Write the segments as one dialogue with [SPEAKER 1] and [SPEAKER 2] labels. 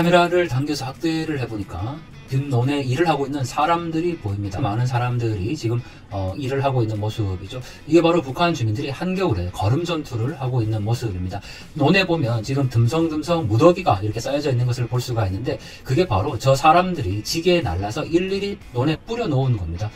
[SPEAKER 1] 카메라를 당겨서 확대를 해보니까 빈논에 일을 하고 있는 사람들이 보입니다. 많은 사람들이 지금 어, 일을 하고 있는 모습이죠. 이게 바로 북한 주민들이 한겨울에 걸음 전투를 하고 있는 모습입니다. 논에 보면 지금 듬성듬성 무더기가 이렇게 쌓여져 있는 것을 볼 수가 있는데 그게 바로 저 사람들이 지게에 날라서 일일이 논에 뿌려 놓은 겁니다.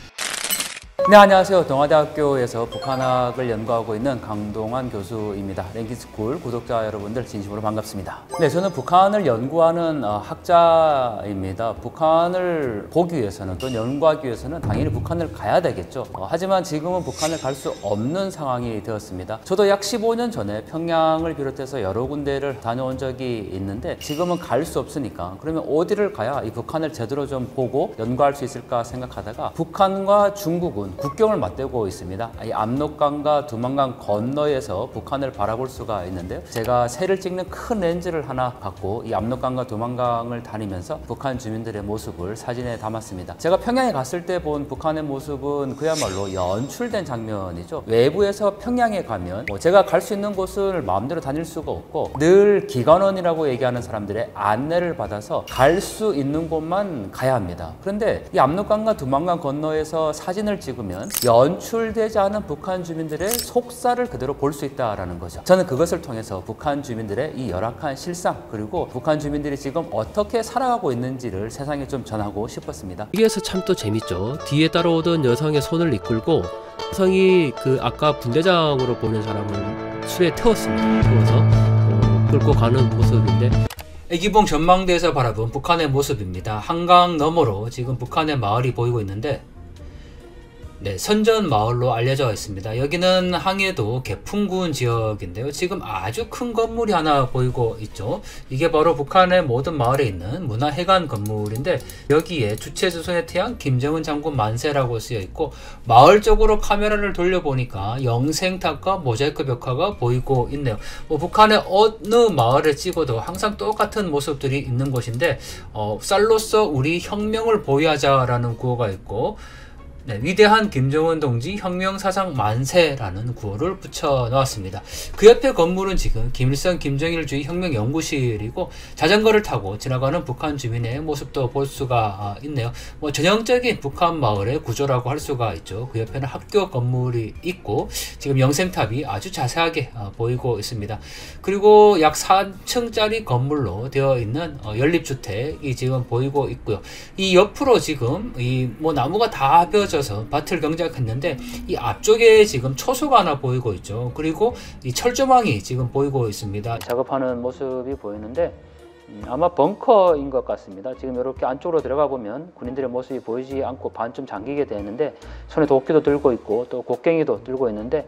[SPEAKER 2] 네, 안녕하세요. 동아대학교에서 북한학을 연구하고 있는 강동환 교수입니다. 랭킹스쿨 구독자 여러분들 진심으로 반갑습니다. 네, 저는 북한을 연구하는 어, 학자입니다. 북한을 보기 위해서는 또 연구하기 위해서는 당연히 북한을 가야 되겠죠. 어, 하지만 지금은 북한을 갈 수 없는 상황이 되었습니다. 저도 약 15년 전에 평양을 비롯해서 여러 군데를 다녀온 적이 있는데 지금은 갈 수 없으니까 그러면 어디를 가야 이 북한을 제대로 좀 보고 연구할 수 있을까 생각하다가 북한과 중국은 국경을 맞대고 있습니다. 이 압록강과 두만강 건너에서 북한을 바라볼 수가 있는데요. 제가 새를 찍는 큰 렌즈를 하나 갖고 이 압록강과 두만강을 다니면서 북한 주민들의 모습을 사진에 담았습니다. 제가 평양에 갔을 때 본 북한의 모습은 그야말로 연출된 장면이죠. 외부에서 평양에 가면 뭐 제가 갈 수 있는 곳을 마음대로 다닐 수가 없고 늘 기관원이라고 얘기하는 사람들의 안내를 받아서 갈 수 있는 곳만 가야 합니다. 그런데 이 압록강과 두만강 건너에서 사진을 찍으면 연출되지 않은 북한 주민들의 속살을 그대로 볼 수 있다라는 거죠. 저는 그것을 통해서 북한 주민들의 이 열악한 실상 그리고 북한 주민들이 지금 어떻게 살아가고 있는지를 세상에 좀 전하고 싶었습니다.
[SPEAKER 3] 여기에서 참 또 재밌죠. 뒤에 따라오던 여성의 손을 이끌고 여성이 그 아까 분대장으로 보는 사람을 술에 태웠습니다. 태워서 어, 끌고 가는 모습인데
[SPEAKER 1] 애기봉 전망대에서 바라본 북한의 모습입니다. 한강 너머로 지금 북한의 마을이 보이고 있는데 네, 선전 마을로 알려져 있습니다. 여기는 항해도 개풍군 지역인데요. 지금 아주 큰 건물이 하나 보이고 있죠. 이게 바로 북한의 모든 마을에 있는 문화회관 건물인데 여기에 주체 조선의 태양 김정은 장군 만세라고 쓰여 있고 마을 쪽으로 카메라를 돌려보니까 영생탑과 모자이크 벽화가 보이고 있네요. 뭐 북한의 어느 마을을 찍어도 항상 똑같은 모습들이 있는 곳인데 어, 쌀로서 우리 혁명을 보유하자라는 구호가 있고 네, 위대한 김정은 동지 혁명사상 만세라는 구호를 붙여 넣었습니다. 그 옆에 건물은 지금 김일성 김정일주의 혁명연구실이고 자전거를 타고 지나가는 북한 주민의 모습도 볼 수가 아, 있네요. 뭐 전형적인 북한 마을의 구조라고 할 수가 있죠. 그 옆에는 학교 건물이 있고 지금 영생탑이 아주 자세하게 아, 보이고 있습니다. 그리고 약 4층짜리 건물로 되어 있는 어, 연립주택이 지금 보이고 있고요. 이 옆으로 지금 이 뭐 나무가 다 베어져 떨어져서 밭을 경작했는데 이 앞쪽에 지금 초소가 하나 보이고 있죠. 그리고 이 철조망이 지금 보이고 있습니다.
[SPEAKER 2] 작업하는 모습이 보이는데 음, 아마 벙커인 것 같습니다. 지금 이렇게 안쪽으로 들어가 보면 군인들의 모습이 보이지 않고 반쯤 잠기게 되는데 손에 도끼도 들고 있고 또 곡괭이도 들고 있는데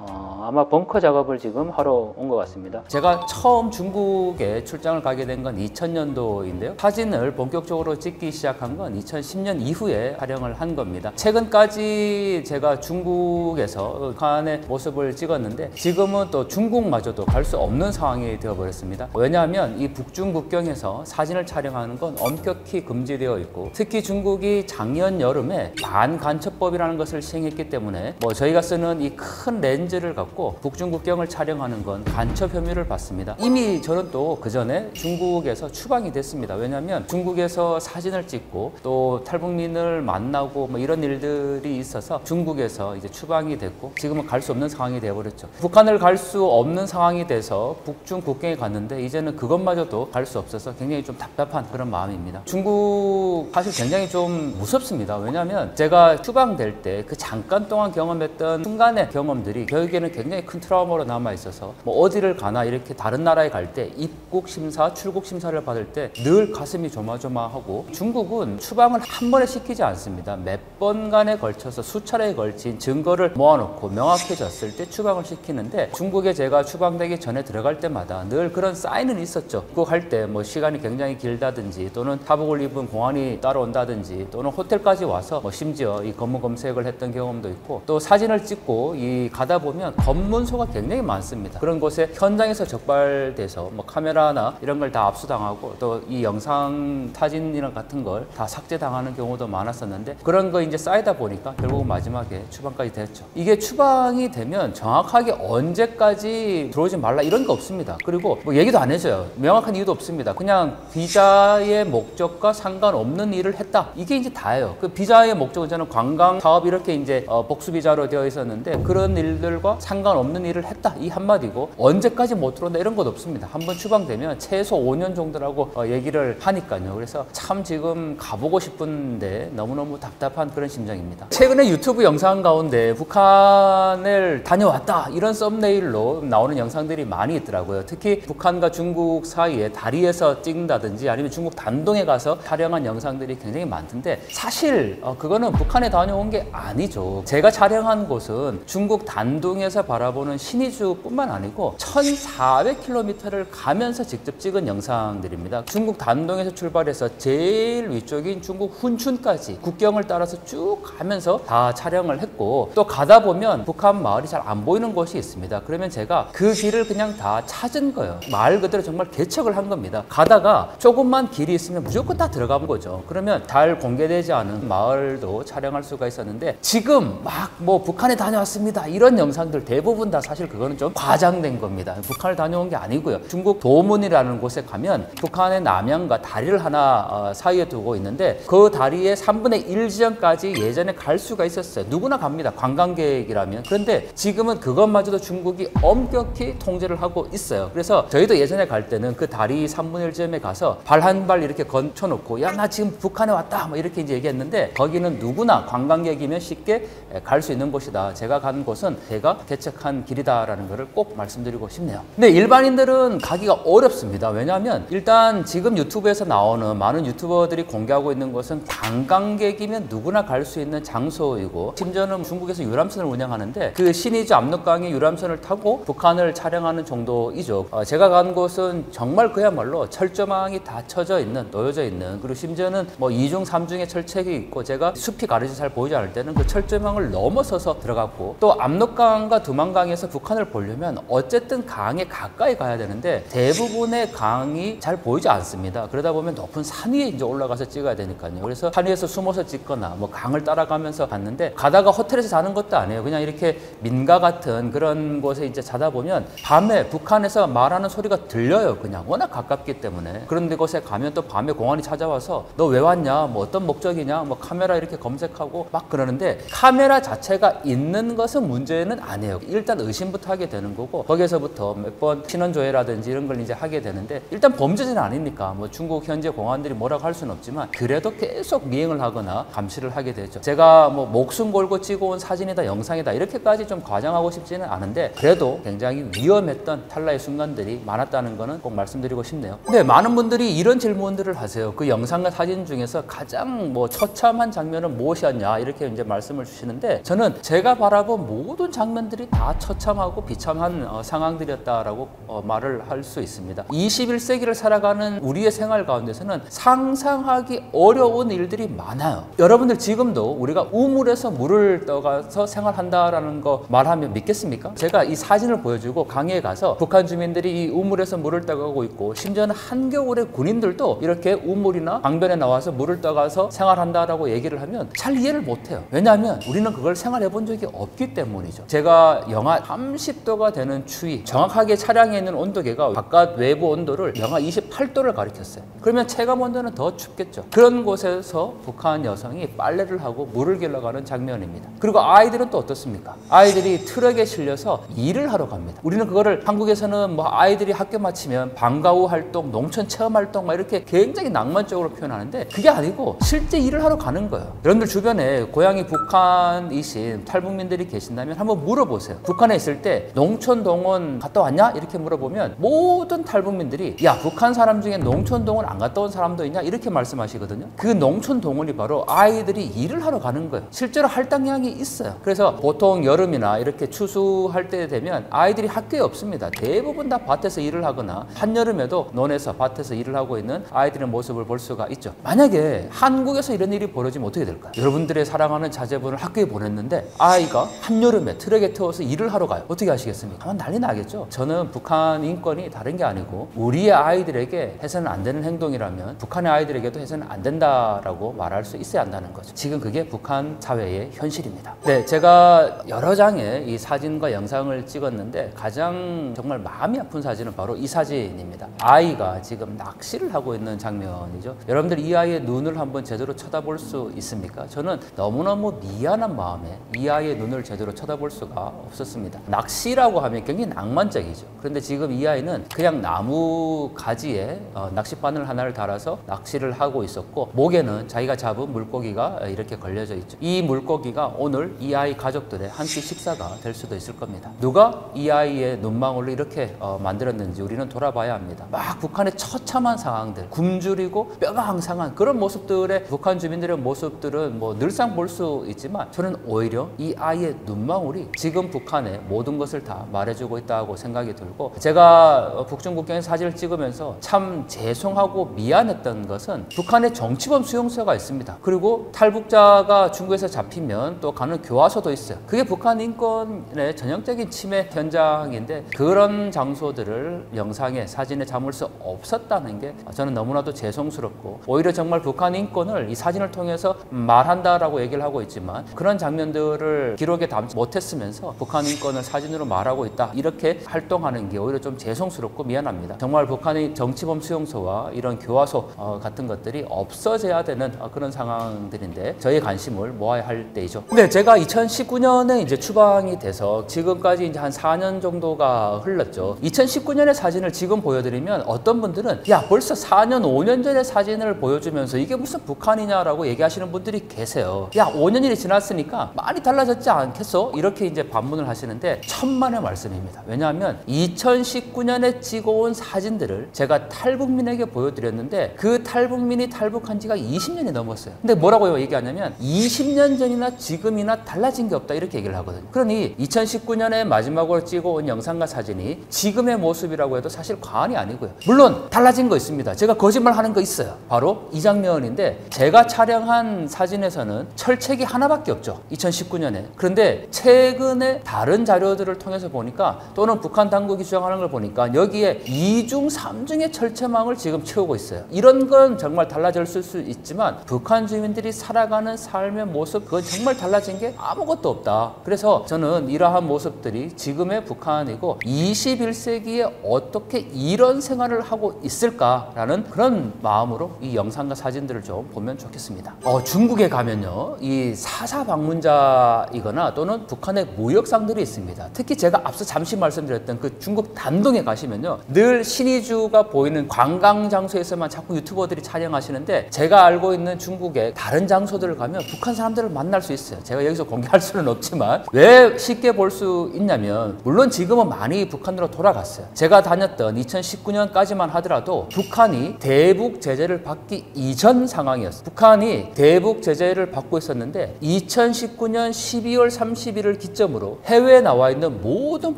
[SPEAKER 2] 어, 아마 벙커 작업을 지금 하러 온 것 같습니다. 제가 처음 중국에 출장을 가게 된 건 2000년도인데요. 사진을 본격적으로 찍기 시작한 건 2010년 이후에 촬영을 한 겁니다. 최근까지 제가 중국에서 북한의 모습을 찍었는데 지금은 또 중국마저도 갈 수 없는 상황이 되어버렸습니다. 왜냐하면 이 북중 국경에서 사진을 촬영하는 건 엄격히 금지되어 있고 특히 중국이 작년 여름에 반간첩법이라는 것을 시행했기 때문에 뭐 저희가 쓰는 이 큰 렌즈 를 갖고 북중 국경을 촬영하는 건 간첩 혐의를 받습니다. 이미 저는 또 그 전에 중국에서 추방이 됐습니다. 왜냐하면 중국에서 사진을 찍고 또 탈북민을 만나고 뭐 이런 일들이 있어서 중국에서 이제 추방이 됐고 지금은 갈 수 없는 상황이 되어버렸죠. 북한을 갈 수 없는 상황이 돼서 북중 국경에 갔는데 이제는 그것마저도 갈 수 없어서 굉장히 좀 답답한 그런 마음입니다. 중국 사실 굉장히 좀 무섭습니다. 왜냐하면 제가 추방될 때 그 잠깐 동안 경험했던 순간의 경험들이 결국에는 굉장히 큰 트라우마로 남아 있어서 뭐 어디를 가나 이렇게 다른 나라에 갈 때 입국 심사, 출국 심사를 받을 때 늘 가슴이 조마조마하고 중국은 추방을 한 번에 시키지 않습니다. 몇 번간에 걸쳐서 수차례에 걸친 증거를 모아놓고 명확해졌을 때 추방을 시키는데 중국에 제가 추방되기 전에 들어갈 때마다 늘 그런 사인은 있었죠. 입국할 때 뭐 시간이 굉장히 길다든지 또는 타복을 입은 공안이 따라온다든지 또는 호텔까지 와서 뭐 심지어 이 검문 검색을 했던 경험도 있고 또 사진을 찍고 이 가다 보니 보면 검문소가 굉장히 많습니다. 그런 곳에 현장에서 적발돼서 뭐 카메라나 이런 걸 다 압수당하고 또 이 영상 사진이랑 같은 걸 다 삭제당하는 경우도 많았었는데 그런 거 이제 쌓이다 보니까 결국 마지막에 추방까지 됐죠. 이게 추방이 되면 정확하게 언제까지 들어오지 말라 이런 거 없습니다. 그리고 뭐 얘기도 안 해줘요. 명확한 이유도 없습니다. 그냥 비자의 목적과 상관없는 일을 했다. 이게 이제 다예요. 그 비자의 목적은 저는 관광 사업 이렇게 이제 어, 복수 비자로 되어 있었는데 그런 일들 과 상관없는 일을 했다. 이 한마디고 언제까지 못 들어온다 이런 것 없습니다. 한번 추방되면 최소 5년 정도라고 어, 얘기를 하니까요. 그래서 참 지금 가보고 싶은데 너무너무 답답한 그런 심정입니다. 최근에 유튜브 영상 가운데 북한을 다녀왔다 이런 썸네일로 나오는 영상들이 많이 있더라고요. 특히 북한과 중국 사이에 다리에서 찍는다든지 아니면 중국 단동에 가서 촬영한 영상들이 굉장히 많던데 사실 어, 그거는 북한에 다녀온 게 아니죠. 제가 촬영한 곳은 중국 단동 에서 바라보는 신의주뿐만 아니고 1,400km를 가면서 직접 찍은 영상들입니다. 중국 단동에서 출발해서 제일 위쪽인 중국 훈춘까지 국경을 따라서 쭉 가면서 다 촬영을 했고 또 가다 보면 북한 마을이 잘 안 보이는 곳이 있습니다. 그러면 제가 그 길을 그냥 다 찾은 거예요. 말 그대로 정말 개척을 한 겁니다. 가다가 조금만 길이 있으면 무조건 다 들어가는 거죠. 그러면 잘 공개되지 않은 마을도 촬영할 수가 있었는데 지금 막 뭐 북한에 다녀왔습니다. 이런 영상 들 대부분 다 사실 그거는 좀 과장된 겁니다. 북한을 다녀온 게 아니고요. 중국 도문이라는 곳에 가면 북한의 남양과 다리를 하나 어, 사이에 두고 있는데 그 다리의 3분의 1 지점까지 예전에 갈 수가 있었어요. 누구나 갑니다. 관광객이라면. 그런데 지금은 그것마저도 중국이 엄격히 통제를 하고 있어요. 그래서 저희도 예전에 갈 때는 그 다리 3분의 1 지점에 가서 발 한 발 이렇게 건쳐놓고 야 나 지금 북한에 왔다 뭐 이렇게 이제 얘기했는데 거기는 누구나 관광객이면 쉽게 갈 수 있는 곳이다. 제가 간 곳은 제가 개척한 길이다라는 것을 꼭 말씀드리고 싶네요. 근데 일반인들은 가기가 어렵습니다. 왜냐하면 일단 지금 유튜브에서 나오는 많은 유튜버들이 공개하고 있는 것은 관광객이면 누구나 갈 수 있는 장소이고 심지어는 중국에서 유람선을 운영하는데 그 신의주 압록강의 유람선을 타고 북한을 촬영하는 정도이죠. 어, 제가 간 곳은 정말 그야말로 철조망이 다 쳐져 있는 놓여져 있는 그리고 심지어는 뭐 2중 3중의 철책이 있고 제가 숲이 가려져 잘 보이지 않을 때는 그 철조망을 넘어서서 들어갔고 또 압록강 과 두만강에서 북한을 보려면 어쨌든 강에 가까이 가야 되는데 대부분의 강이 잘 보이지 않습니다. 그러다 보면 높은 산 위에 이제 올라가서 찍어야 되니까요. 그래서 산 위에서 숨어서 찍거나 뭐 강을 따라가면서 갔는데 가다가 호텔에서 자는 것도 아니에요. 그냥 이렇게 민가 같은 그런 곳에 이제 자다 보면 밤에 북한에서 말하는 소리가 들려요. 그냥 워낙 가깝기 때문에 그런 데 곳에 가면 또 밤에 공안이 찾아와서 너 왜 왔냐? 뭐 어떤 목적이냐? 뭐 카메라 이렇게 검색하고 막 그러는데 카메라 자체가 있는 것은 문제는 아니에요. 일단 의심부터 하게 되는 거고 거기에서부터 몇 번 신원조회라든지 이런 걸 이제 하게 되는데 일단 범죄자는 아니니까 뭐 중국 현재 공안들이 뭐라고 할 수는 없지만 그래도 계속 미행을 하거나 감시를 하게 되죠. 제가 뭐 목숨 걸고 찍어온 사진이다 영상이다 이렇게까지 좀 과장하고 싶지는 않은데 그래도 굉장히 위험했던 찰나의 순간들이 많았다는 거는 꼭 말씀드리고 싶네요. 근데 많은 분들이 이런 질문들을 하세요. 그 영상과 사진 중에서 가장 뭐 처참한 장면은 무엇이었냐 이렇게 이제 말씀을 주시는데 저는 제가 바라본 모든 장면 들이 다 처참하고 비참한 어, 상황들이었다라고 어, 말을 할 수 있습니다. 21세기를 살아가는 우리의 생활 가운데서는 상상하기 어려운 일들이 많아요. 여러분들 지금도 우리가 우물에서 물을 떠가서 생활한다라는 거 말하면 믿겠습니까? 제가 이 사진을 보여주고 강의에 가서 북한 주민들이 이 우물에서 물을 떠가고 있고 심지어는 한겨울에 군인들도 이렇게 우물이나 강변에 나와서 물을 떠가서 생활한다라고 얘기를 하면 잘 이해를 못해요. 왜냐하면 우리는 그걸 생활해 본 적이 없기 때문이죠. 제가 영하 30도가 되는 추위, 정확하게 차량에 있는 온도계가 바깥 외부 온도를 영하 28도를 가리켰어요. 그러면 체감 온도는 더 춥겠죠. 그런 곳에서 북한 여성이 빨래를 하고 물을 길러 가는 장면입니다. 그리고 아이들은 또 어떻습니까? 아이들이 트럭에 실려서 일을 하러 갑니다. 우리는 그거를 한국에서는 뭐 아이들이 학교 마치면 방과 후 활동, 농촌 체험 활동 막 이렇게 굉장히 낭만적으로 표현하는데 그게 아니고 실제 일을 하러 가는 거예요. 여러분들 주변에 고향이 북한이신 탈북민들이 계신다면 한번 물어보세요. 북한에 있을 때 농촌 동원 갔다 왔냐? 이렇게 물어보면 모든 탈북민들이 야 북한 사람 중에 농촌 동원 안 갔다 온 사람도 있냐? 이렇게 말씀하시거든요. 그 농촌 동원이 바로 아이들이 일을 하러 가는 거예요. 실제로 할당량이 있어요. 그래서 보통 여름이나 이렇게 추수할 때 되면 아이들이 학교에 없습니다. 대부분 다 밭에서 일을 하거나 한여름에도 논에서 밭에서 일을 하고 있는 아이들의 모습을 볼 수가 있죠. 만약에 한국에서 이런 일이 벌어지면 어떻게 될까요? 여러분들의 사랑하는 자제분을 학교에 보냈는데 아이가 한여름에 트랙 트럭에 태워서 일을 하러 가요. 어떻게 하시겠습니까? 아마 난리 나겠죠. 저는 북한 인권이 다른 게 아니고 우리의 아이들에게 해서는 안 되는 행동이라면 북한의 아이들에게도 해서는 안 된다라고 말할 수 있어야 한다는 거죠. 지금 그게 북한 사회의 현실입니다. 네, 제가 여러 장의 이 사진과 영상을 찍었는데 가장 정말 마음이 아픈 사진은 바로 이 사진입니다. 아이가 지금 낚시를 하고 있는 장면이죠. 여러분들 이 아이의 눈을 한번 제대로 쳐다볼 수 있습니까? 저는 너무너무 미안한 마음에 이 아이의 눈을 제대로 쳐다볼 수가 없었습니다. 낚시라고 하면 굉장히 낭만적이죠. 그런데 지금 이 아이는 그냥 나무 가지에 어, 낚싯바늘 하나를 달아서 낚시를 하고 있었고 목에는 자기가 잡은 물고기가 이렇게 걸려져 있죠. 이 물고기가 오늘 이 아이 가족들의 한 끼 식사가 될 수도 있을 겁니다. 누가 이 아이의 눈망울로 이렇게 어, 만들었는지 우리는 돌아봐야 합니다. 막 북한의 처참한 상황들, 굶주리고 뼈가 항상한 그런 모습들의 북한 주민들의 모습들은 뭐 늘상 볼 수 있지만 저는 오히려 이 아이의 눈망울이 지금 북한의 모든 것을 다 말해주고 있다고 생각이 들고 제가 북중국경의 사진을 찍으면서 참 죄송하고 미안했던 것은 북한의 정치범 수용소가 있습니다. 그리고 탈북자가 중국에서 잡히면 또 가는 교화소도 있어요. 그게 북한 인권의 전형적인 침해 현장인데 그런 장소들을 영상에 사진에 담을 수 없었다는 게 저는 너무나도 죄송스럽고 오히려 정말 북한 인권을 이 사진을 통해서 말한다라고 얘기를 하고 있지만 그런 장면들을 기록에 담지 못했으면 서 북한 인권을 사진으로 말하고 있다 이렇게 활동하는 게 오히려 좀 죄송스럽고 미안합니다. 정말 북한의 정치범 수용소와 이런 교화소 어, 같은 것들이 없어져야 되는 어, 그런 상황들인데 저희 관심을 모아야 할 때이죠. 근데 제가 2019년에 이제 추방이 돼서 지금까지 이제 한 4년 정도가 흘렀죠. 2019년의 사진을 지금 보여드리면 어떤 분들은 야 벌써 4년, 5년 전의 사진을 보여주면서 이게 무슨 북한이냐라고 얘기하시는 분들이 계세요. 야 5년이 지났으니까 많이 달라졌지 않겠어? 이렇게 이제 반문을 하시는데 천만의 말씀입니다. 왜냐하면 2019년에 찍어온 사진들을 제가 탈북민에게 보여드렸는데 그 탈북민이 탈북한 지가 20년이 넘었어요. 근데 뭐라고 얘기하냐면 20년 전이나 지금이나 달라진 게 없다 이렇게 얘기를 하거든요. 그러니 2019년에 마지막으로 찍어온 영상과 사진이 지금의 모습이라고 해도 사실 과언이 아니고요. 물론 달라진 거 있습니다. 제가 거짓말 하는 거 있어요. 바로 이 장면인데 제가 촬영한 사진에서는 철책이 하나밖에 없죠. 2019년에. 그런데 최근 에 다른 자료들을 통해서 보니까 또는 북한 당국이 주장하는 걸 보니까 여기에 2중, 3중의 철제망을 지금 채우고 있어요. 이런 건 정말 달라졌을 수 있지만 북한 주민들이 살아가는 삶의 모습 그건 정말 달라진 게 아무것도 없다. 그래서 저는 이러한 모습들이 지금의 북한이고 21세기에 어떻게 이런 생활을 하고 있을까라는 그런 마음으로 이 영상과 사진들을 좀 보면 좋겠습니다. 어, 중국에 가면요. 이 사사 방문자이거나 또는 북한의 무역상들이 있습니다. 특히 제가 앞서 잠시 말씀드렸던 그 중국 단동에 가시면요. 늘 신의주가 보이는 관광 장소에서만 자꾸 유튜버들이 촬영하시는데 제가 알고 있는 중국의 다른 장소들을 가면 북한 사람들을 만날 수 있어요. 제가 여기서 공개할 수는 없지만 왜 쉽게 볼 수 있냐면 물론 지금은 많이 북한으로 돌아갔어요. 제가 다녔던 2019년까지만 하더라도 북한이 대북 제재를 받기 이전 상황이었어요. 북한이 대북 제재를 받고 있었는데 2019년 12월 30일을 기점 으로 해외에 나와 있는 모든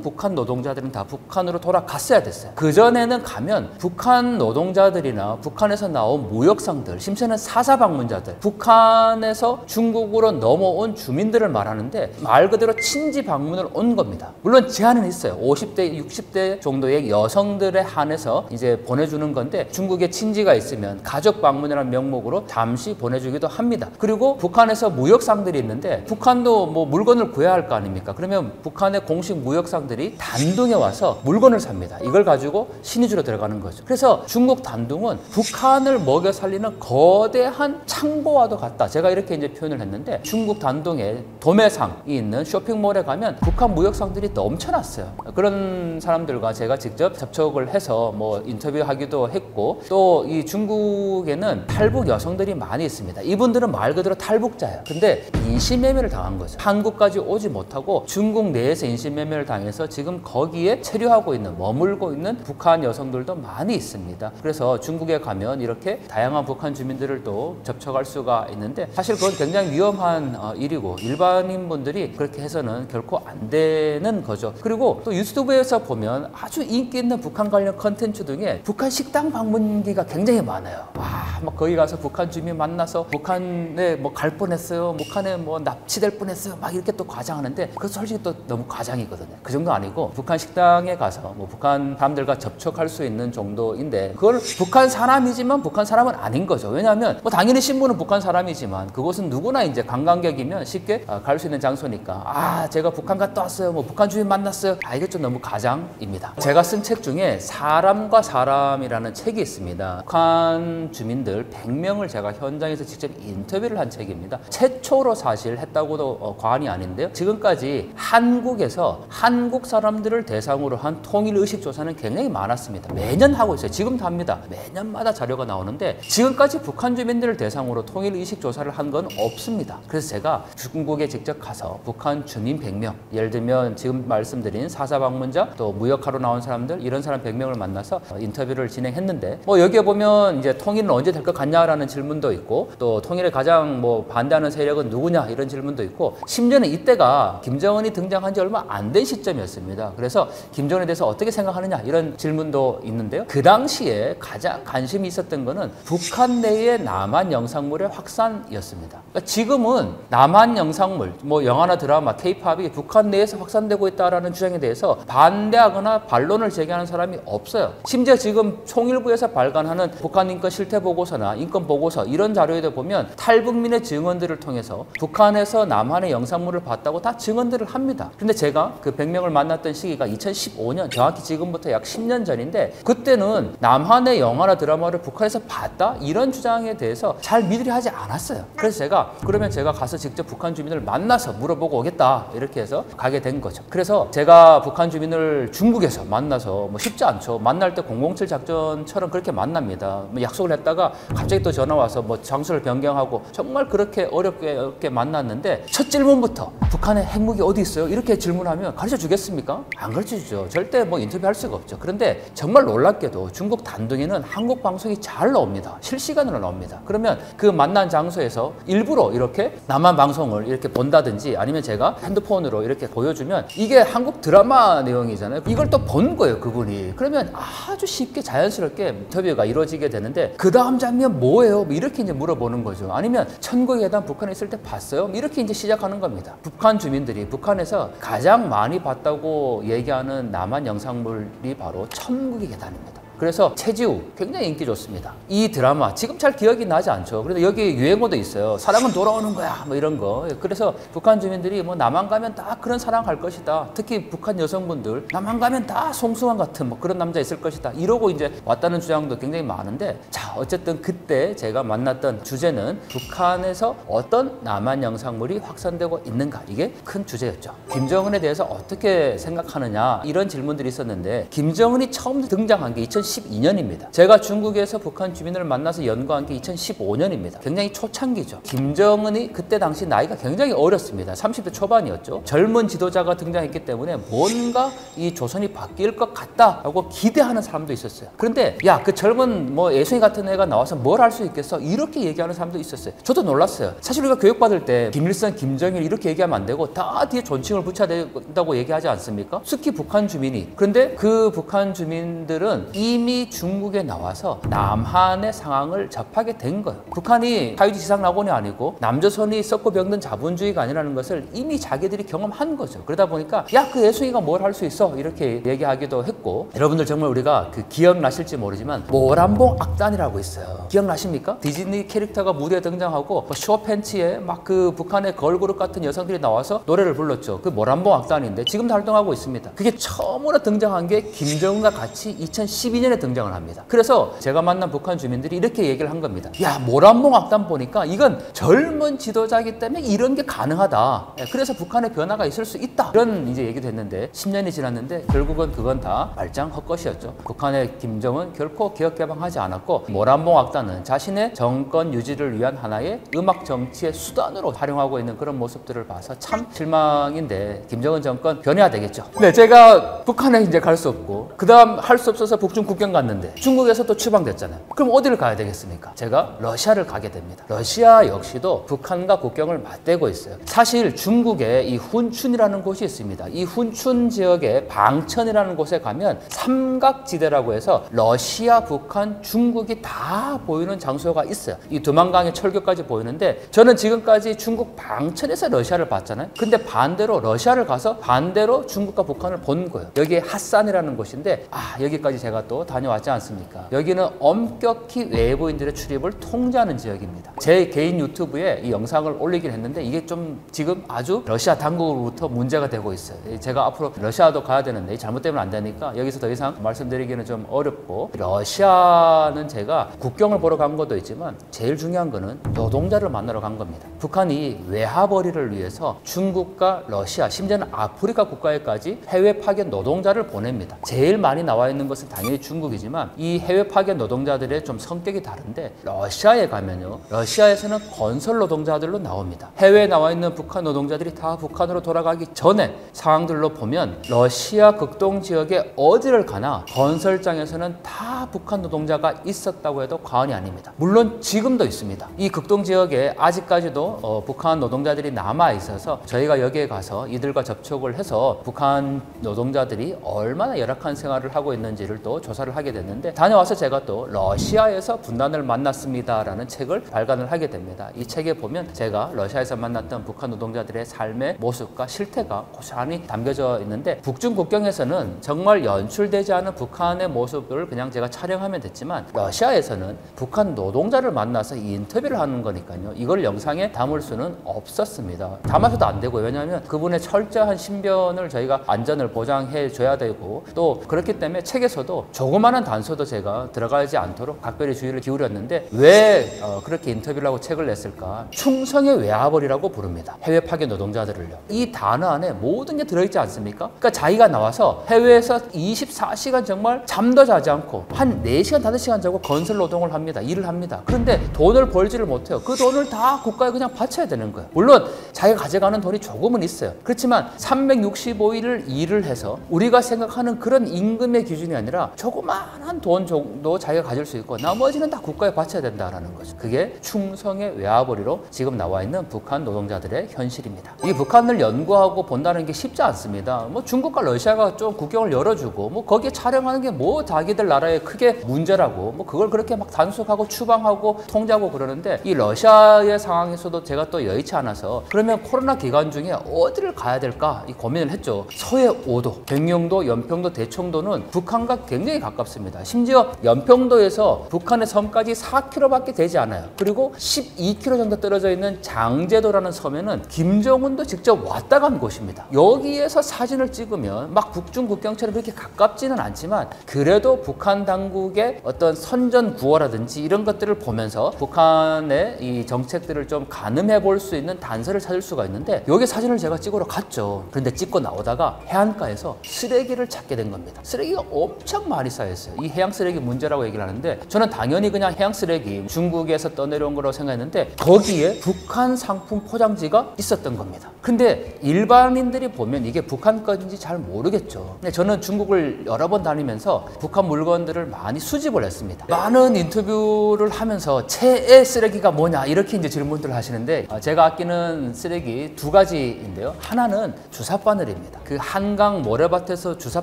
[SPEAKER 2] 북한 노동자들은 다 북한으로 돌아갔어야 됐어요. 그전에는 가면 북한 노동자들이나 북한에서 나온 무역상들, 심지어는 사사 방문자들, 북한에서 중국으로 넘어온 주민들을 말하는데 말 그대로 친지 방문을 온 겁니다. 물론 제한은 있어요. 50대, 60대 정도의 여성들에 한해서 이제 보내주는 건데 중국에 친지가 있으면 가족 방문이라는 명목으로 잠시 보내주기도 합니다. 그리고 북한에서 무역상들이 있는데 북한도 뭐 물건을 구해야 할 거 아닙니까? 그러면 북한의 공식 무역상들이 단둥에 와서 물건을 삽니다. 이걸 가지고 신의주로 들어가는 거죠. 그래서 중국 단둥은 북한을 먹여 살리는 거대한 창고와도 같다. 제가 이렇게 이제 표현을 했는데 중국 단둥에 도매상이 있는 쇼핑몰에 가면 북한 무역상들이 넘쳐났어요. 그런 사람들과 제가 직접 접촉을 해서 뭐 인터뷰하기도 했고 또 이 중국에는 탈북 여성들이 많이 있습니다. 이분들은 말 그대로 탈북자예요. 근데 인신매매를 당한 거죠. 한국까지 오지 못 하고 중국 내에서 인신매매를 당해서 지금 거기에 체류하고 있는 머물고 있는 북한 여성들도 많이 있습니다. 그래서 중국에 가면 이렇게 다양한 북한 주민들을 또 접촉할 수가 있는데 사실 그건 굉장히 위험한 어, 일이고 일반인 분들이 그렇게 해서는 결코 안 되는 거죠. 그리고 또 유튜브에서 보면 아주 인기 있는 북한 관련 컨텐츠 중에 북한 식당 방문기가 굉장히 많아요. 와 막 거기 가서 북한 주민 만나서 북한에 뭐 갈 뻔했어요. 북한에 뭐 납치될 뻔했어요. 막 이렇게 또 과장하는데 그거 솔직히 또 너무 과장이거든요. 그 정도 아니고 북한 식당에 가서 뭐 북한 사람들과 접촉할 수 있는 정도인데 그걸 북한 사람이지만 북한 사람은 아닌 거죠. 왜냐하면 뭐 당연히 신부는 북한 사람이지만 그곳은 누구나 이제 관광객이면 쉽게 아, 갈수 있는 장소니까 아 제가 북한 갔다 왔어요. 뭐 북한 주민 만났어요. 아 이게 좀 너무 과장입니다. 제가 쓴 책 중에 사람과 사람이라는 책이 있습니다. 북한 주민들 100명을 제가 현장에서 직접 인터뷰를 한 책입니다. 최초로 사실 했다고도 어, 과언이 아닌데요. 지금까지 한국에서 한국 사람들을 대상으로 한 통일 의식 조사는 굉장히 많았습니다. 매년 하고 있어요. 지금도 합니다. 매년마다 자료가 나오는데 지금까지 북한 주민들을 대상으로 통일 의식 조사를 한 건 없습니다. 그래서 제가 중국에 직접 가서 북한 주민 100명, 예를 들면 지금 말씀드린 사사 방문자 또 무역하러 나온 사람들 이런 사람 100명을 만나서 어, 인터뷰를 진행했는데 뭐 여기에 보면 이제 통일은 언제 될 것 같냐라는 질문도 있고 또 통일에 가장 뭐 반대하는 세력은 누구냐 이런 질문도 있고 심지어는 이때가 김정은이 등장한 지 얼마 안 된 시점이었습니다. 그래서 김정은에 대해서 어떻게 생각하느냐 이런 질문도 있는데요. 그 당시에 가장 관심이 있었던 거는 북한 내의 남한 영상물의 확산이었습니다. 그러니까 지금은 남한 영상물, 뭐 영화나 드라마, 케이팝이 북한 내에서 확산되고 있다라는 주장에 대해서 반대하거나 반론을 제기하는 사람이 없어요. 심지어 지금 총일부에서 발간하는 북한 인권 실태 보고서나 인권 보고서 이런 자료에도 보면 탈북민의 증언들을 통해서 북한에서 남한의 영상물을 봤다고 다 증 언들을 합니다. 근데 제가 그 100명을 만났던 시기가 2015년 정확히 지금부터 약 10년 전인데 그때는 남한의 영화나 드라마를 북한에서 봤다 이런 주장에 대해서 잘 믿으려 하지 않았어요. 그래서 제가 그러면 제가 가서 직접 북한 주민을 만나서 물어보고 오겠다 이렇게 해서 가게 된 거죠. 그래서 제가 북한 주민을 중국에서 만나서 뭐 쉽지 않죠. 만날 때 007 작전처럼 그렇게 만납니다. 뭐 약속을 했다가 갑자기 또 전화 와서 뭐 장소를 변경하고 정말 그렇게 어렵게 만났는데 첫 질문부터 북한에 핵 무기 어디 있어요? 이렇게 질문하면 가르쳐 주겠습니까? 안 가르쳐 주죠. 절대 뭐 인터뷰할 수가 없죠. 그런데 정말 놀랍게도 중국 단둥에는 한국 방송이 잘 나옵니다. 실시간으로 나옵니다. 그러면 그 만난 장소에서 일부러 이렇게 남한 방송을 이렇게 본다든지 아니면 제가 핸드폰으로 이렇게 보여주면 이게 한국 드라마 내용이잖아요. 이걸 또 본 거예요, 그분이. 그러면 아주 쉽게 자연스럽게 인터뷰가 이루어지게 되는데 그 다음 장면 뭐예요? 뭐 이렇게 이제 물어보는 거죠. 아니면 천국의회담 북한에 있을 때 봤어요? 뭐 이렇게 이제 시작하는 겁니다. 북한 주민들 이 북한에서 가장 많이 봤다고 얘기하는 남한 영상물이 바로 천국의 계단입니다. 그래서 최지우 굉장히 인기 좋습니다. 이 드라마 지금 잘 기억이 나지 않죠. 그런데 여기 유행어도 있어요. 사랑은 돌아오는 거야. 뭐 이런 거. 그래서 북한 주민들이 뭐 남한 가면 다 그런 사랑 할 것이다. 특히 북한 여성분들 남한 가면 다 송수환 같은 뭐 그런 남자 있을 것이다. 이러고 이제 왔다는 주장도 굉장히 많은데 자 어쨌든 그때 제가 만났던 주제는 북한에서 어떤 남한 영상물이 확산되고 있는가 이게 큰 주제였죠. 김정은에 대해서 어떻게 생각하느냐 이런 질문들이 있었는데 김정은이 처음 등장한 게 2012년입니다. 제가 중국에서 북한 주민을 만나서 연구한 게 2015년입니다. 굉장히 초창기죠. 김정은이 그때 당시 나이가 굉장히 어렸습니다. 30대 초반이었죠. 젊은 지도자가 등장했기 때문에 뭔가 이 조선이 바뀔 것 같다라고 기대하는 사람도 있었어요. 그런데 야 그 젊은 뭐 예순이 같은 애가 나와서 뭘 할 수 있겠어? 이렇게 얘기하는 사람도 있었어요. 저도 놀랐어요. 사실 우리가 교육받을 때 김일성, 김정일 이렇게 얘기하면 안 되고 다 뒤에 존칭을 붙여야 된다고 얘기하지 않습니까? 특히 북한 주민이. 그런데 그 북한 주민들은 이미 중국에 나와서 남한의 상황을 접하게 된 거예요. 북한이 사유지 지상 낙원이 아니고 남조선이 썩고 병든 자본주의가 아니라는 것을 이미 자기들이 경험한 거죠. 그러다 보니까 야 그 예수이가 뭘 할 수 있어 이렇게 얘기하기도 했고 여러분들 정말 우리가 그 기억나실지 모르지만 모란봉 악단이라고 있어요. 기억나십니까? 디즈니 캐릭터가 무대에 등장하고 뭐 쇼팬츠에 막 그 북한의 걸그룹 같은 여성들이 나와서 노래를 불렀죠. 그 모란봉 악단인데 지금도 활동하고 있습니다. 그게 처음으로 등장한 게 김정은과 같이 2012년 에 등장을 합니다. 그래서 제가 만난 북한 주민들이 이렇게 얘기를 한 겁니다. 야 모란봉 악단 보니까 이건 젊은 지도자이기 때문에 이런 게 가능하다. 예, 그래서 북한의 변화가 있을 수 있다. 이런 이제 얘기도 했는데 10년이 지났는데 결국은 그건 다 말짱 헛것이었죠. 북한의 김정은 결코 기억 개방하지 않았고 모란봉 악단은 자신의 정권 유지를 위한 하나의 음악 정치의 수단으로 활용하고 있는 그런 모습들을 봐서 참 실망인데 김정은 정권 변해야 되겠죠. 네, 제가 북한에 이제 갈 수 없고 그다음 할 수 없어서 북중 국교 국경 갔는데 중국에서 또 추방됐잖아요. 그럼 어디를 가야 되겠습니까? 제가 러시아를 가게 됩니다. 러시아 역시도 북한과 국경을 맞대고 있어요. 사실 중국에 이 훈춘이라는 곳이 있습니다. 이 훈춘 지역의 방천이라는 곳에 가면 삼각지대라고 해서 러시아, 북한, 중국이 다 보이는 장소가 있어요. 이 두만강의 철교까지 보이는데 저는 지금까지 중국 방천에서 러시아를 봤잖아요. 근데 반대로 러시아를 가서 반대로 중국과 북한을 본 거예요. 여기에 핫산이라는 곳인데 아 여기까지 제가 또 다녀왔지 않습니까? 여기는 엄격히 외부인들의 출입을 통제하는 지역입니다. 제 개인 유튜브에 이 영상을 올리긴 했는데 이게 좀 지금 아주 러시아 당국으로부터 문제가 되고 있어요. 제가 앞으로 러시아도 가야 되는데 잘못되면 안 되니까 여기서 더 이상 말씀드리기는 좀 어렵고 러시아는 제가 국경을 보러 간 것도 있지만 제일 중요한 거는 노동자를 만나러 간 겁니다. 북한이 외화벌이를 위해서 중국과 러시아 심지어는 아프리카 국가에까지 해외 파견 노동자를 보냅니다. 제일 많이 나와 있는 것은 당연히 중국이지만 이 해외 파견 노동자들의 좀 성격이 다른데 러시아에 가면요. 러시아에서는 건설 노동자들로 나옵니다. 해외에 나와 있는 북한 노동자들이 다 북한으로 돌아가기 전에 상황들로 보면 러시아 극동 지역에 어디를 가나 건설장에서는 다 북한 노동자가 있었다고 해도 과언이 아닙니다. 물론 지금도 있습니다. 이 극동 지역에 아직까지도 어, 북한 노동자들이 남아 있어서 저희가 여기에 가서 이들과 접촉을 해서 북한 노동자들이 얼마나 열악한 생활을 하고 있는지를 또 조사 를 하게 됐는데 다녀와서 제가 또 러시아에서 분단을 만났습니다라는 책을 발간을 하게 됩니다. 이 책에 보면 제가 러시아에서 만났던 북한 노동자들의 삶의 모습과 실태가 고스란히 담겨져 있는데 북중 국경에서는 정말 연출되지 않은 북한의 모습을 그냥 제가 촬영하면 됐지만 러시아에서는 북한 노동자를 만나서 이 인터뷰를 하는 거니까요. 이걸 영상에 담을 수는 없었습니다. 담아서도 안 되고요. 왜냐하면 그분의 철저한 신변을 저희가 안전을 보장해 줘야 되고 또 그렇기 때문에 책에서도 조 그마한 단서도 제가 들어가지 않도록 각별히 주의를 기울였는데 왜 어, 그렇게 인터뷰를 하고 책을 냈을까? 충성의 외화벌이라고 부릅니다. 해외 파견 노동자들을요. 이 단어 안에 모든 게 들어있지 않습니까? 그러니까 자기가 나와서 해외에서 24시간 정말 잠도 자지 않고 한 4시간, 5시간 자고 건설 노동을 합니다. 일을 합니다. 그런데 돈을 벌지를 못해요. 그 돈을 다 국가에 그냥 바쳐야 되는 거예요. 물론 자기가 가져가는 돈이 조금은 있어요. 그렇지만 365일을 일을 해서 우리가 생각하는 그런 임금의 기준이 아니라 조 그마한 돈 정도 자기가 가질 수 있고 나머지는 다 국가에 바쳐야 된다라는 거죠. 그게 충성의 외화벌이로 지금 나와 있는 북한 노동자들의 현실입니다. 이 북한을 연구하고 본다는 게 쉽지 않습니다. 뭐 중국과 러시아가 좀 국경을 열어주고 뭐 거기에 촬영하는 게 뭐 자기들 나라의 크게 문제라고 뭐 그걸 그렇게 막 단속하고 추방하고 통제하고 그러는데 이 러시아의 상황에서도 제가 또 여의치 않아서 그러면 코로나 기간 중에 어디를 가야 될까 이 고민을 했죠. 서해 5도, 경영도, 연평도, 대청도는 북한과 굉장히 가 깝습니다. 심지어 연평도에서 북한의 섬까지 4km밖에 되지 않아요. 그리고 12km 정도 떨어져 있는 장제도라는 섬에는 김정은도 직접 왔다 간 곳입니다. 여기에서 사진을 찍으면 막 북중 국경처럼 그렇게 가깝지는 않지만 그래도 북한 당국의 어떤 선전 구호라든지 이런 것들을 보면서 북한의 이 정책들을 좀 가늠해 볼 수 있는 단서를 찾을 수가 있는데 여기 사진을 제가 찍으러 갔죠. 그런데 찍고 나오다가 해안가에서 쓰레기를 찾게 된 겁니다. 쓰레기가 엄청 많이 쌓였어요. 이 해양 쓰레기 문제라고 얘기를 하는데 저는 당연히 그냥 해양 쓰레기 중국에서 떠내려온 거라고 생각했는데 거기에 북한 상품 포장지가 있었던 겁니다. 근데 일반인들이 보면 이게 북한 건지 잘 모르겠죠. 근데 저는 중국을 여러 번 다니면서 북한 물건들을 많이 수집을 했습니다. 많은 인터뷰를 하면서 최애 쓰레기가 뭐냐 이렇게 이제 질문들을 하시는데 어, 제가 아끼는 쓰레기 두 가지인데요. 하나는 주사 바늘입니다. 그 한강 모래밭에서 주사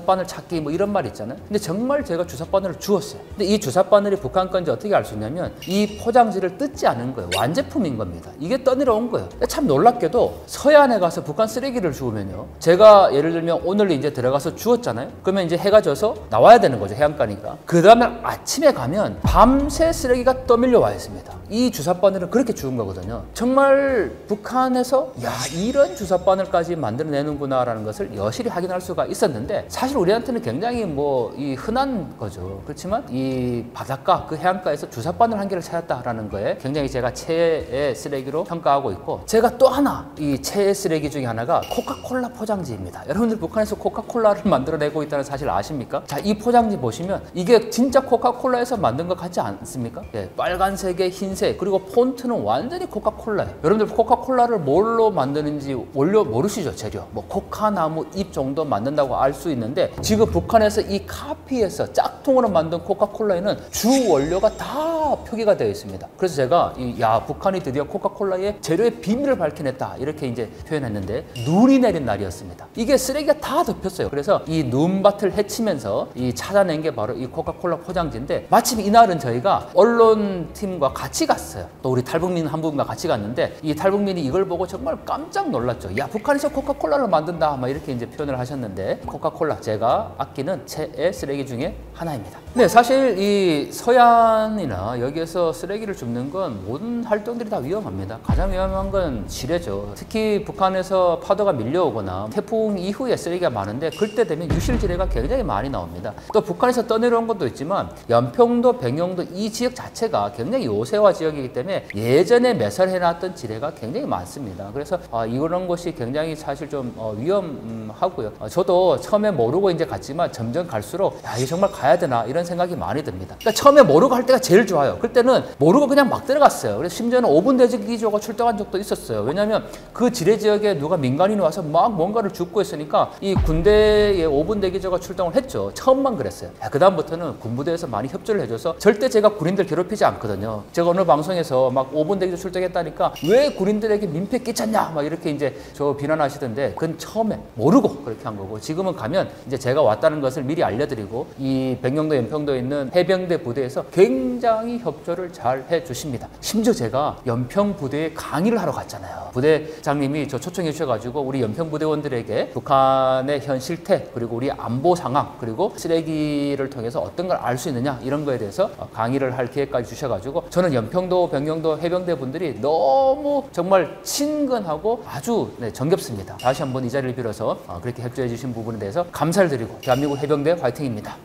[SPEAKER 2] 바늘 찾기 뭐 이런 말 있잖아요. 근데 정말 제가 주사 바늘을 주었어요. 근데 이 주사 바늘이 북한 건지 어떻게 알 수 있냐면 이 포장지를 뜯지 않은 거예요. 완제품인 겁니다. 이게 떠내려온 거예요. 참 놀랍게도 서해안에 가서 북한 쓰레기를 주우면요. 제가 예를 들면 오늘 이제 들어가서 주웠잖아요. 그러면 이제 해가 져서 나와야 되는 거죠. 해안가니까. 그 다음에 아침에 가면 밤새 쓰레기가 떠밀려 와 있습니다. 이 주사 바늘은 그렇게 주운 거거든요. 정말 북한에서 야 이런 주사 바늘까지 만들어내는구나라는 것을 여실히 확인할 수가 있었는데 사실 우리한테는 굉장히 뭐 이 흔한 거죠. 그렇지만 이 바닷가 그 해안가에서 주사 바늘 한 개를 찾았다라는 거에 굉장히 제가 최애 쓰레기로 평가하고 있고 제가 또 하나 이 최애 쓰레기 중에 하나가 코카콜라 포장지입니다. 여러분들 북한에서 코카콜라를 만들어내고 있다는 사실 아십니까? 자, 이 포장지 보시면 이게 진짜 코카콜라에서 만든 것 같지 않습니까? 예, 빨간색에 흰색 그리고 폰트는 완전히 코카콜라예요. 여러분들 코카콜라를 뭘로 만드는지 원료 모르시죠? 재료. 뭐 코카나무 잎 정도 만든다고 알 수 있는데 지금 북한에서 이 카피해서 미국에서 짝퉁으로 만든 코카콜라에는 주 원료가 다 표기가 되어 있습니다. 그래서 제가 이, 야 북한이 드디어 코카콜라의 재료의 비밀을 밝혀냈다 이렇게 이제 표현했는데 눈이 내린 날이었습니다. 이게 쓰레기가 다 덮였어요. 그래서 이 눈밭을 헤치면서 이 찾아낸 게 바로 이 코카콜라 포장지인데 마침 이날은 저희가 언론 팀과 같이 갔어요. 또 우리 탈북민 한 분과 같이 갔는데 이 탈북민이 이걸 보고 정말 깜짝 놀랐죠. 야 북한에서 코카콜라를 만든다 막 이렇게 이제 표현을 하셨는데 코카콜라 제가 아끼는 최애 쓰레기 중에 하나입니다. 네, 사실 이 서양이나 여기에서 쓰레기를 줍는 건 모든 활동들이 다 위험합니다. 가장 위험한 건 지뢰죠. 특히 북한에서 파도가 밀려오거나 태풍 이후에 쓰레기가 많은데 그때 되면 유실 지뢰가 굉장히 많이 나옵니다. 또 북한에서 떠내려온 것도 있지만 연평도, 백령도 이 지역 자체가 굉장히 요새화 지역이기 때문에 예전에 매설해놨던 지뢰가 굉장히 많습니다. 그래서 아, 이런 것이 굉장히 사실 좀 어, 위험하고요. 어, 저도 처음에 모르고 이제 갔지만 점점 갈수록 야, 이게 정말 가야 되나 이런 생각이 많이 듭니다. 그러니까 처음에 모르고 할 때가 제일 좋아요. 그때는 모르고 그냥 막 들어갔어요. 그래서 심지어는 5분 대기조가 출동한 적도 있었어요. 왜냐하면 그 지뢰 지역에 누가 민간인이 와서 막 뭔가를 줍고 있으니까 이 군대의 5분 대기조가 출동을 했죠. 처음만 그랬어요. 그 다음부터는 군부대에서 많이 협조를 해줘서 절대 제가 군인들 괴롭히지 않거든요. 제가 오늘 방송에서 막 5분 대기조 출동했다니까 왜 군인들에게 민폐 끼쳤냐 막 이렇게 이제 저 비난하시던데 그건 처음에 모르고 그렇게 한 거고 지금은 가면 이제 제가 왔다는 것을 미리 알려드리고 이 백령도 연평도에 있는 해병대 부대에서 굉장히 협조를 잘 해주십니다. 심지어 제가 연평 부대에 강의를 하러 갔잖아요. 부대장님이 저 초청해 주셔가지고 우리 연평 부대원들에게 북한의 현 실태 그리고 우리 안보 상황 그리고 쓰레기를 통해서 어떤 걸 알 수 있느냐 이런 거에 대해서 어, 강의를 할 기회까지 주셔가지고 저는 연평 도 병영도 해병대 분들이 너무 정말 친근하고 아주 네, 정겹습니다. 다시 한번 이 자리를 빌어서 어, 그렇게 협조해 주신 부분에 대해서 감사를 드리고 대한민국 해병대 화이팅입니다.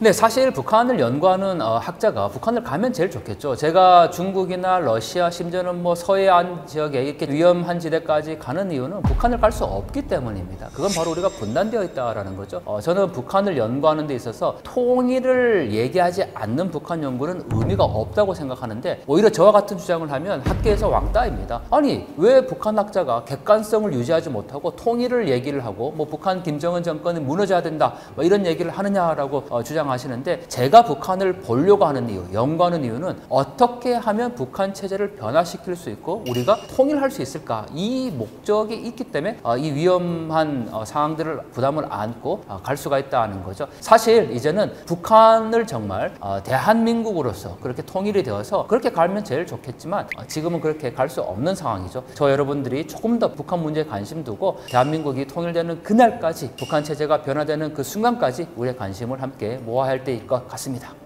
[SPEAKER 2] 네, 사실 북한을 연구하는 어, 학자가 북한을 가면 제일 좋겠죠. 제가 중국이나 러시아, 심지어는 뭐 서해안 지역에 이렇게 위험한 지대까지 가는 이유는 북한을 갈 수 없기 때문입니다. 그건 바로 우리가 분단되어 있다라는 거죠. 어, 저는 북한을 연구하는 데 있어서 통일을 얘기하지 않는 북한 연구는 의미가 없다고 생각하는데 오히려 저와 같은 주장을 하면 학계에서 왕따입니다. 아니, 왜 북한 학자가 객관성을 유지하지 못하고 통일을 얘기를 하고 뭐 북한 김정은 정권이 무너져야 된다 뭐 이런 얘기를 하느냐라고 어, 주장 주장하시는데 제가 북한을 보려고 하는 이유, 연구하는 이유는 어떻게 하면 북한 체제를 변화시킬 수 있고 우리가 통일할 수 있을까 이 목적이 있기 때문에 어, 이 위험한 어, 상황들을 부담을 안고 어, 갈 수가 있다는 거죠. 사실 이제는 북한을 정말 대한민국으로서 그렇게 통일이 되어서 그렇게 가면 제일 좋겠지만 지금은 그렇게 갈 수 없는 상황이죠. 저 여러분들이 조금 더 북한 문제에 관심 두고 대한민국이 통일되는 그날까지 북한 체제가 변화되는 그 순간까지 우리의 관심을 함께 모아야 할 때일 것 같습니다.